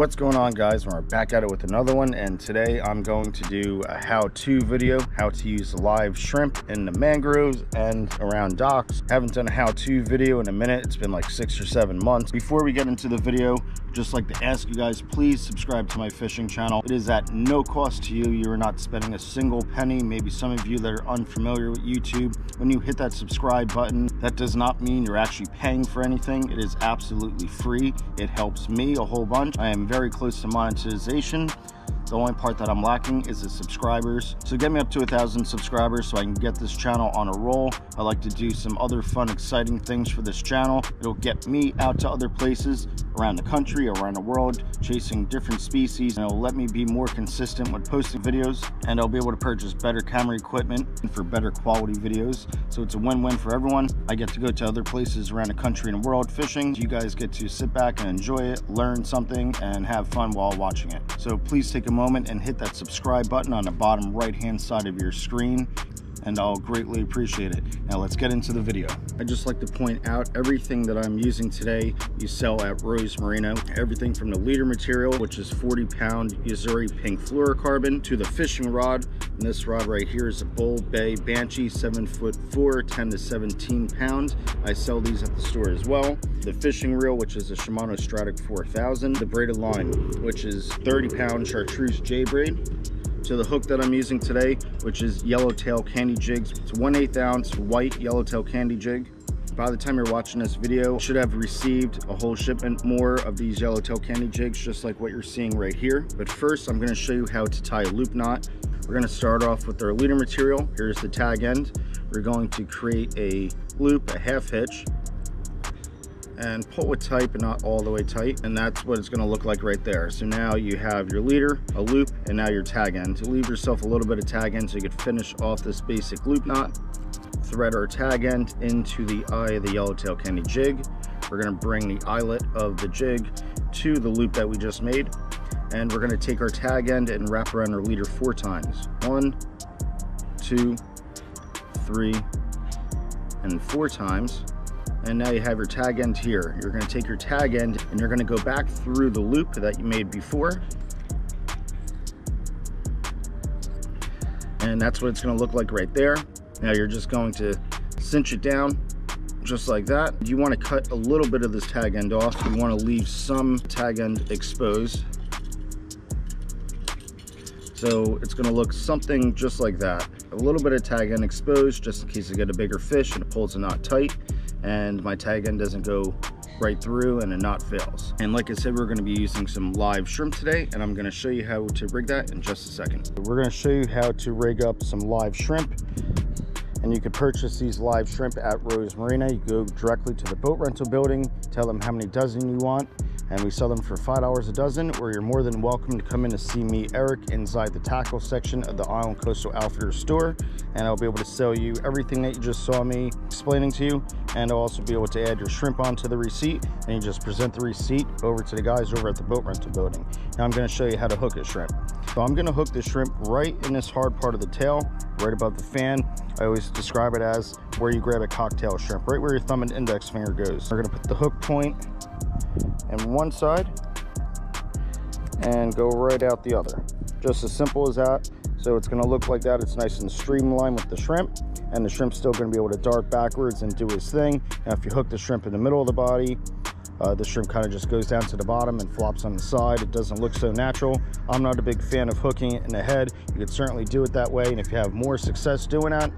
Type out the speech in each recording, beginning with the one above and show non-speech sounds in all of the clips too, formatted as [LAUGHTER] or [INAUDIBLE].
What's going on guys? We're back at it with another one and today I'm going to do a how-to video, how to use live shrimp in the mangroves and around docks. Haven't done a how-to video in a minute. It's been like six or seven months. Before we get into the video, just like to ask you guys, please subscribe to my fishing channel. It is at no cost to you. You are not spending a single penny. Maybe some of you that are unfamiliar with YouTube, when you hit that subscribe button, that does not mean you're actually paying for anything. It is absolutely free. It helps me a whole bunch. I am very close to monetization. The only part that I'm lacking is the subscribers. So get me up to a thousand subscribers so I can get this channel on a roll. I like to do some other fun, exciting things for this channel. It'll get me out to other places around the country, around the world, chasing different species. And it'll let me be more consistent with posting videos and I'll be able to purchase better camera equipment for better quality videos. So it's a win-win for everyone. I get to go to other places around the country and the world fishing. You guys get to sit back and enjoy it, learn something, and have fun while watching it. So please take a moment and hit that subscribe button on the bottom right hand side of your screen and I'll greatly appreciate it. Now let's get into the video. I'd just like to point out everything that I'm using today you sell at Rose Marina. Everything from the leader material, which is 40 pound Yo-Zuri pink fluorocarbon, to the fishing rod. And this rod right here is a Bull Bay Banshee, 7 foot 4, 10 to 17 pounds. I sell these at the store as well. The fishing reel, which is a Shimano Stratic 4000. The braided line, which is 30 pound chartreuse J braid to the hook that I'm using today, which is Yellowtail Candy Jigs. It's 1 8 ounce white Yellowtail Candy Jig. By the time you're watching this video, should have received a whole shipment more of these Yellowtail Candy Jigs, just like what you're seeing right here. But first, I'm gonna show you how to tie a loop knot. We're gonna start off with our leader material. Here's the tag end. We're going to create a loop, a half hitch, and pull it tight but not all the way tight and that's what it's going to look like right there. So now you have your leader a loop and now your tag end. To leave yourself a little bit of tag end so you could finish off this basic loop knot. Thread our tag end into the eye of the yellowtail candy jig. We're going to bring the eyelet of the jig to the loop that we just made and we're going to take our tag end and wrap around our leader four times. One two three and four times and now you have your tag end here. You're gonna take your tag end and you're gonna go back through the loop that you made before. And that's what it's gonna look like right there. Now you're just going to cinch it down just like that. You wanna cut a little bit of this tag end off. You wanna leave some tag end exposed. So it's gonna look something just like that. A little bit of tag end exposed just in case you get a bigger fish and it pulls the knot tight and my tag end doesn't go right through and a knot fails. And like I said, we're gonna be using some live shrimp today and I'm gonna show you how to rig that in just a second. We're gonna show you how to rig up some live shrimp and you can purchase these live shrimp at Rose Marina. You go directly to the boat rental building, tell them how many dozen you want, and we sell them for $5 a dozen, or you're more than welcome to come in to see me, Eric, inside the tackle section of the Island Coastal Outfitters store, and I'll be able to sell you everything that you just saw me explaining to you, and I'll also be able to add your shrimp onto the receipt, and you just present the receipt over to the guys over at the boat rental building. Now I'm gonna show you how to hook a shrimp. So I'm gonna hook the shrimp right in this hard part of the tail, right above the fan. I always describe it as where you grab a cocktail shrimp, right where your thumb and index finger goes. We're gonna put the hook point in one side and go right out the other. Just as simple as that. So it's gonna look like that. It's nice and streamlined with the shrimp and the shrimp's still gonna be able to dart backwards and do his thing. Now if you hook the shrimp in the middle of the body, uh, the shrimp kind of just goes down to the bottom and flops on the side. It doesn't look so natural. I'm not a big fan of hooking it in the head. You could certainly do it that way. And if you have more success doing that,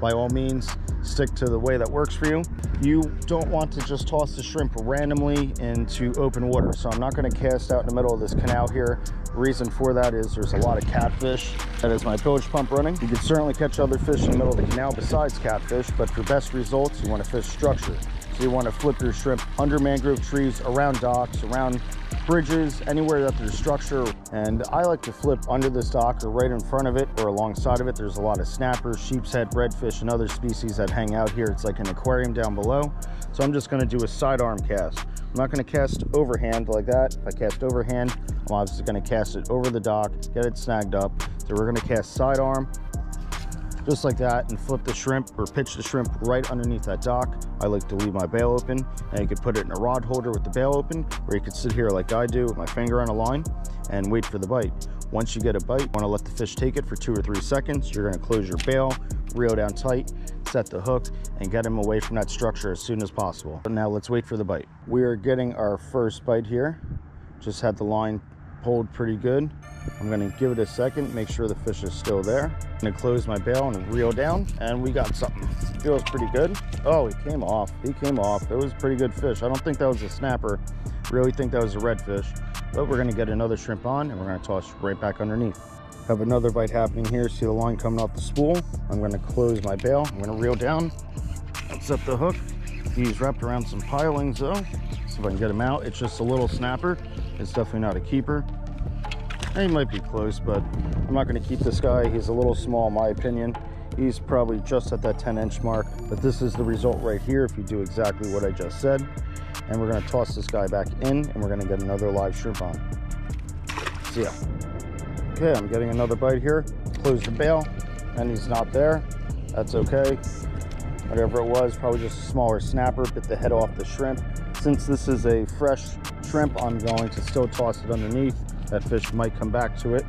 by all means, stick to the way that works for you. You don't want to just toss the shrimp randomly into open water. So I'm not gonna cast out in the middle of this canal here. Reason for that is there's a lot of catfish. That is my bilge pump running. You can certainly catch other fish in the middle of the canal besides catfish, but for best results, you wanna fish structure. So you wanna flip your shrimp under mangrove trees, around docks, around bridges, anywhere that there's structure. And I like to flip under this dock or right in front of it or alongside of it. There's a lot of snappers, sheep's head, redfish, and other species that hang out here. It's like an aquarium down below. So I'm just gonna do a sidearm cast. I'm not gonna cast overhand like that. If I cast overhand, I'm obviously gonna cast it over the dock, get it snagged up. So we're gonna cast sidearm, just like that and flip the shrimp or pitch the shrimp right underneath that dock. I like to leave my bail open and you could put it in a rod holder with the bail open or you could sit here like I do with my finger on a line and wait for the bite. Once you get a bite, you wanna let the fish take it for two or three seconds. You're gonna close your bail, reel down tight, set the hook, and get him away from that structure as soon as possible. But now let's wait for the bite. We are getting our first bite here. Just had the line pulled pretty good. I'm gonna give it a second, make sure the fish is still there. I'm gonna close my bail and reel down, and we got something. Feels pretty good. Oh, he came off. He came off. It was a pretty good fish. I don't think that was a snapper. Really think that was a redfish. But we're gonna get another shrimp on, and we're gonna toss right back underneath. Have another bite happening here. See the line coming off the spool. I'm gonna close my bail. I'm gonna reel down, set the hook. He's wrapped around some pilings though. See if I can get him out. It's just a little snapper. It's definitely not a keeper. He might be close, but I'm not going to keep this guy. He's a little small, in my opinion. He's probably just at that 10 inch mark, but this is the result right here if you do exactly what I just said. And we're going to toss this guy back in and we're going to get another live shrimp on. See ya. Okay, I'm getting another bite here. Close the bail and he's not there. That's okay. Whatever it was, probably just a smaller snapper, bit the head off the shrimp. Since this is a fresh shrimp, I'm going to still toss it underneath that fish might come back to it.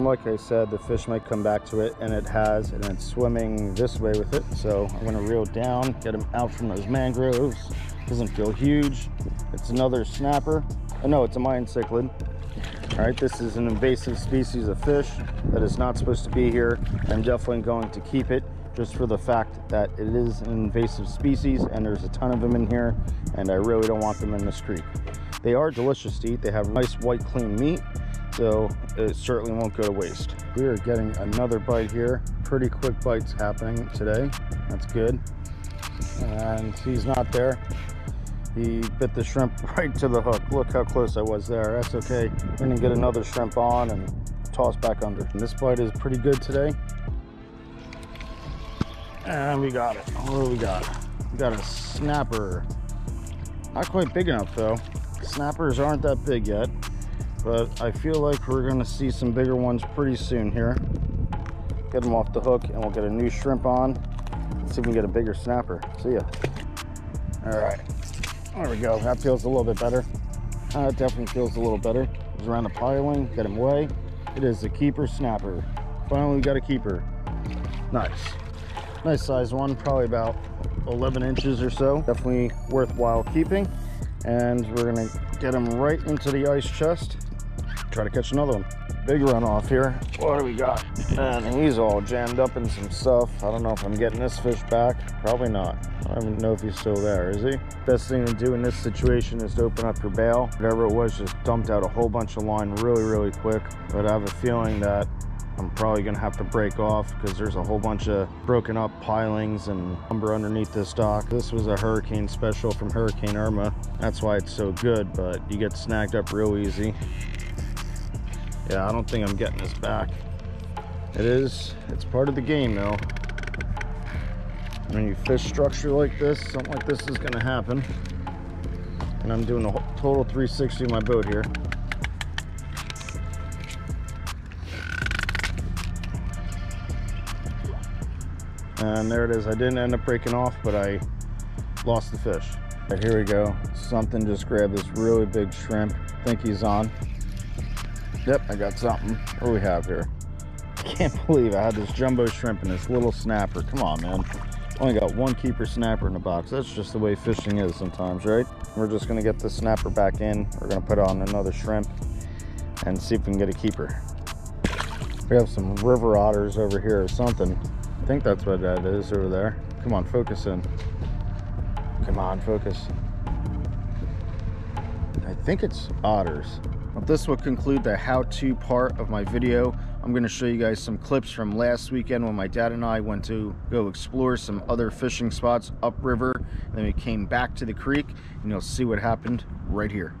Like I said, the fish might come back to it, and it has, and it's swimming this way with it. So I'm gonna reel down, get him out from those mangroves. Doesn't feel huge. It's another snapper. Oh no, it's a Mayan cichlid. All right, this is an invasive species of fish that is not supposed to be here. I'm definitely going to keep it just for the fact that it is an invasive species and there's a ton of them in here and I really don't want them in this creek. They are delicious to eat. They have nice white clean meat, so it certainly won't go to waste. We are getting another bite here. Pretty quick bites happening today. That's good. And he's not there. He bit the shrimp [LAUGHS] right to the hook. Look how close I was there. That's okay. We're gonna get another shrimp on and toss back under. And this bite is pretty good today. And we got it. What do we got? We got a snapper. Not quite big enough though. Snappers aren't that big yet, but I feel like we're gonna see some bigger ones pretty soon here. Get them off the hook and we'll get a new shrimp on. Let's see if we can get a bigger snapper. See ya. All right, there we go. That feels a little bit better. Uh, it definitely feels a little better. He's around the piling, get him away. It is a keeper snapper. Finally, we got a keeper. Nice. Nice size one, probably about 11 inches or so. Definitely worthwhile keeping and we're gonna get him right into the ice chest. Try to catch another one. Big runoff here. What do we got? And he's all jammed up in some stuff. I don't know if i'm getting this fish back. Probably not. I don't even know if he's still there is he? Best thing to do in this situation is to open up your bail whatever it was just dumped out a whole bunch of line really really quick. But i have a feeling that I'm probably gonna have to break off because there's a whole bunch of broken up pilings and lumber underneath this dock. This was a hurricane special from Hurricane Irma. That's why it's so good, but you get snagged up real easy. Yeah, I don't think I'm getting this back. It is, it's part of the game though. When you fish structure like this, something like this is gonna happen. And I'm doing a total 360 of my boat here. And there it is. I didn't end up breaking off but i lost the fish. Right here we go. Something just grabbed this really big shrimp. I think he's on. Yep i got something. What do we have here? Can't [LAUGHS] believe i had this jumbo shrimp and this little snapper. Come on man. Only got one keeper snapper in the box. That's just the way fishing is sometimes right? We're just to get the snapper back in. We're to put on another shrimp and see if we can get a keeper. We have some river otters over here or something I think that's what that is over there. Come on, focus in. Come on, focus. I think it's otters. Well, this will conclude the how-to part of my video. I'm going to show you guys some clips from last weekend when my dad and I went to go explore some other fishing spots upriver. And Then we came back to the creek and you'll see what happened right here.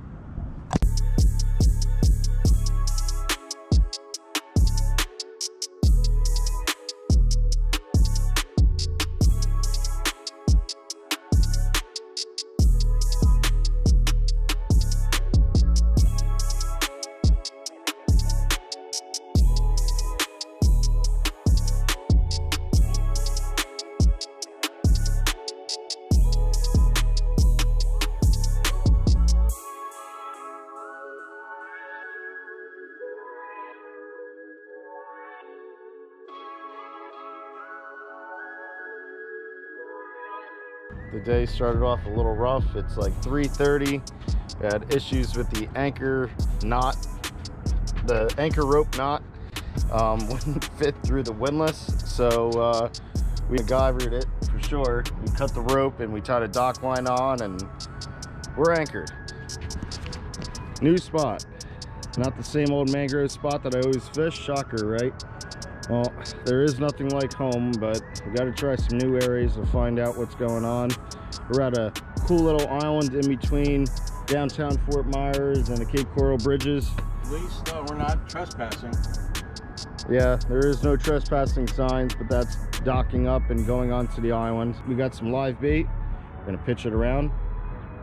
Day started off a little rough. It's like 3.30. We had issues with the anchor knot. The anchor rope knot um, [LAUGHS] wouldn't fit through the windlass. So uh, we MacGyvered it for sure. We cut the rope and we tied a dock line on and we're anchored. New spot. Not the same old mangrove spot that I always fish. Shocker, right? Well, there is nothing like home, but we got to try some new areas to find out what's going on. We're at a cool little island in between downtown Fort Myers and the Cape Coral Bridges. At least uh, we're not trespassing. Yeah, there is no trespassing signs, but that's docking up and going onto the island. We got some live bait. We're gonna pitch it around,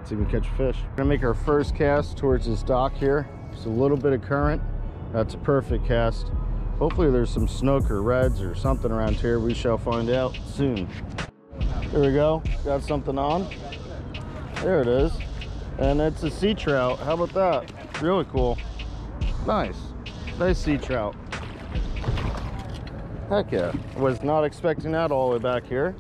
see if we can catch a fish. We're gonna make our first cast towards this dock here. Just a little bit of current. That's a perfect cast. Hopefully there's some snook or reds or something around here. We shall find out soon. There we go. Got something on. There it is. And it's a sea trout. How about that? Really cool. Nice. Nice sea trout. Heck yeah. Was not expecting that all the way back here.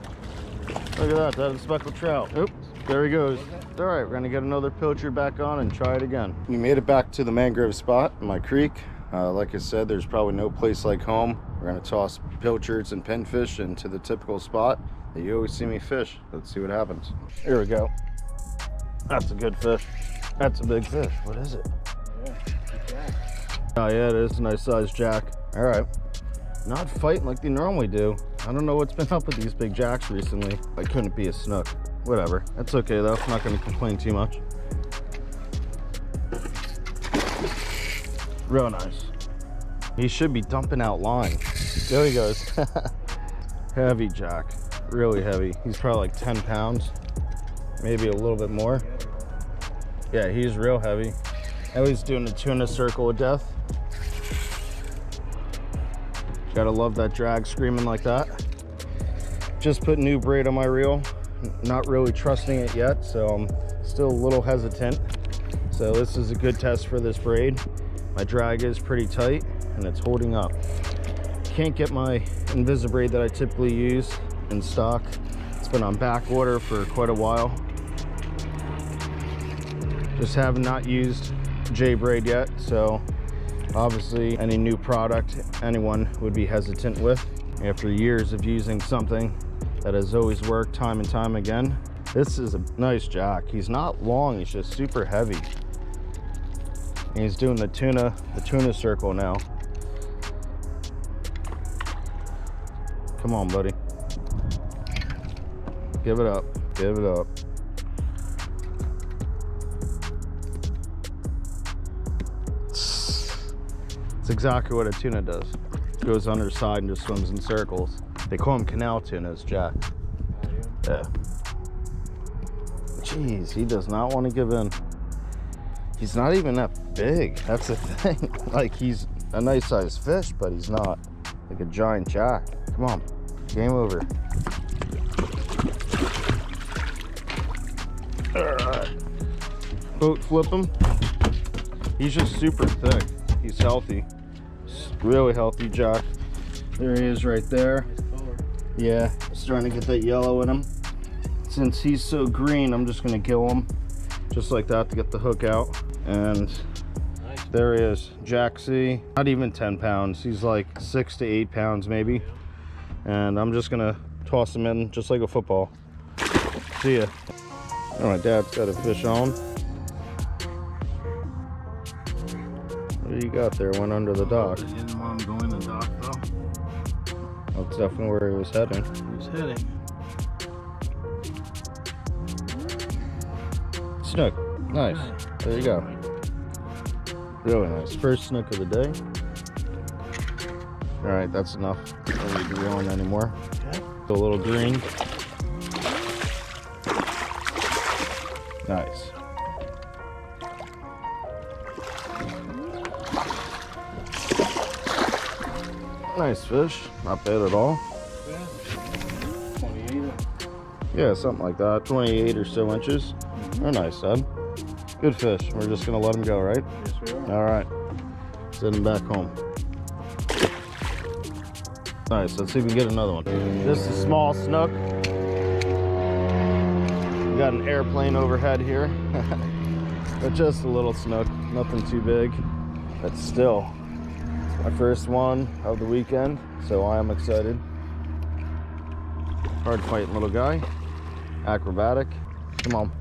Look at that. That's a speckled trout. Oops. There he goes. All right, we're gonna get another pilcher back on and try it again. We made it back to the mangrove spot in my creek. Uh, like I said, there's probably no place like home. We're gonna toss pilchards and pinfish into the typical spot that you always see me fish. Let's see what happens. Here we go. That's a good fish. That's a big fish. What is it? Oh yeah, it is a nice sized jack. All right. Not fighting like they normally do. I don't know what's been [LAUGHS] up with these big jacks recently. I couldn't be a snook. Whatever. That's okay though. I'm not gonna complain too much. Real nice. He should be dumping out line. There he goes. [LAUGHS] heavy jack. Really heavy. He's probably like 10 pounds. Maybe a little bit more. Yeah, he's real heavy. Now he's doing a tuna circle of death. Gotta love that drag screaming like that. Just put new braid on my reel. Not really trusting it yet, so I'm still a little hesitant. So this is a good test for this braid. My drag is pretty tight and it's holding up. Can't get my Invisibraid that I typically use in stock. It's been on back order for quite a while. Just have not used J-Braid yet, so obviously any new product anyone would be hesitant with after years of using something that has always worked time and time again. This is a nice jack. He's not long, he's just super heavy. And he's doing the tuna, the tuna circle now. Come on, buddy. Give it up, give it up. It's exactly what a tuna does. Goes underside and just swims in circles. They call them canal tunas, Jack. Oh, yeah. Jeez, he does not want to give in. He's not even that big. That's the thing. [LAUGHS] like he's a nice sized fish, but he's not like a giant jack. Come on, game over. Boat flip him. He's just super thick. He's healthy. Really healthy jack. There he is right there. Yeah, starting to get that yellow in him. Since he's so green, I'm just gonna kill him just like that to get the hook out. And Nice. there he is, Jack C. Not even 10 pounds. He's like six to eight pounds maybe. And I'm just gonna toss him in just like a football. See ya. Oh, my dad's got a fish on. What do you got there? Went under the dock. You didn't want him going the dock though. That's definitely where he was heading. He was hitting. Snook. Nice. There you go. Really nice. First snook of the day. All right, that's enough. Don't need to reel in anymore. Okay. A little green. Nice. Nice fish. Not bad at all. Yeah. 28. Yeah, something like that. 28 or so inches. Mm-hmm. They're nice, son. Good fish. We're just gonna let them go, right? All right. Send them back home. Nice. Let's see if we can get another one. Just a small snook. We got an airplane overhead here. [LAUGHS] but just a little snook, nothing too big. But still, my first one of the weekend, so I am excited. Hard fighting little guy. Acrobatic. Come on.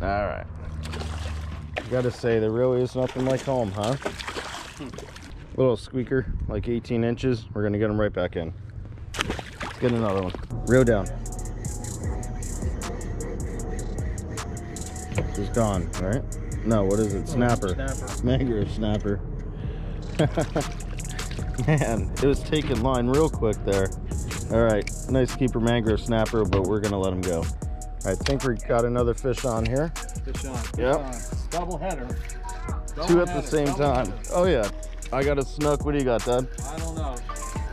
All right. Gotta say, there really is nothing like home, huh? Little squeaker, like 18 inches. We're gonna get him right back in. Let's get another one. Reel down. He's gone, right? No, what is it? Oh, snapper. Snapper. Mangrove snapper. [LAUGHS] Man, it was taking line real quick there. All right, nice keeper mangrove snapper, but we're gonna let him go. I think we got another fish on here. Fish on. Fish Yep. on. Double header. Double Two at the same time. header. Oh yeah, I got a snook. What do you got, Dad? I don't know.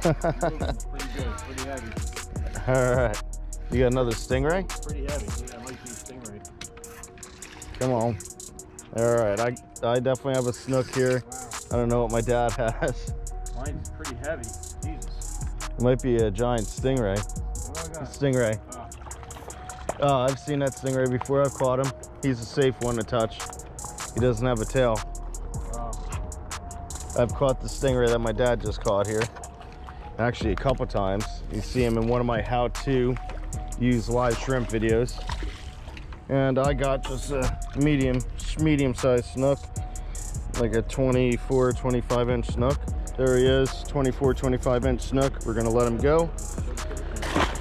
Pretty good. Pretty heavy. [LAUGHS] All right, you got another stingray? Pretty heavy. Yeah, it might be a stingray. Come on. All right, I I definitely have a snook here. Wow. I don't know what my dad [LAUGHS] has. Mine's pretty heavy. Jesus. It might be a giant stingray. What do I got? Stingray. Oh, Oh, I've seen that stingray before. I've caught him. He's a safe one to touch. He doesn't have a tail. wow. I've caught the stingray that my dad just caught here. Actually, a couple times. You see him in one of my how-to use live shrimp videos. And I got just a medium, medium-sized snook, like a 24, 25 inch snook. There he is, 24, 25 inch snook. We're gonna let him go.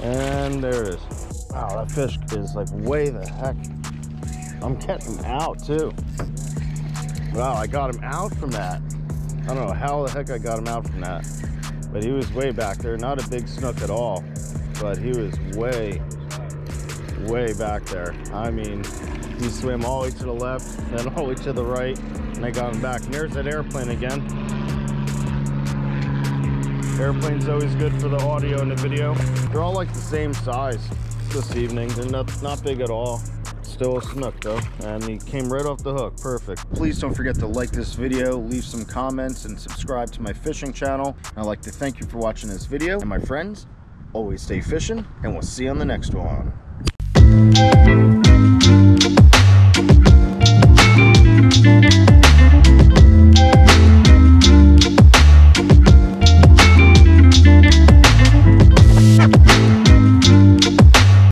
And there it is. Wow, that fish is like way the heck. I'm getting out too. Wow, I got him out from that. I don't know how the heck I got him out from that. But he was way back there. Not a big snook at all. But he was way, way back there. I mean, he swam all the way to the left, then all the way to the right, and I got him back. And there's that airplane again. Airplane's always good for the audio and the video. They're all like the same size this evening. They're not, not big at all. Still a snook though, and he came right off the hook. Perfect. Please don't forget to like this video, leave some comments, and subscribe to my fishing channel. I'd like to thank you for watching this video. And my friends, always stay fishing, and we'll see you on the next one.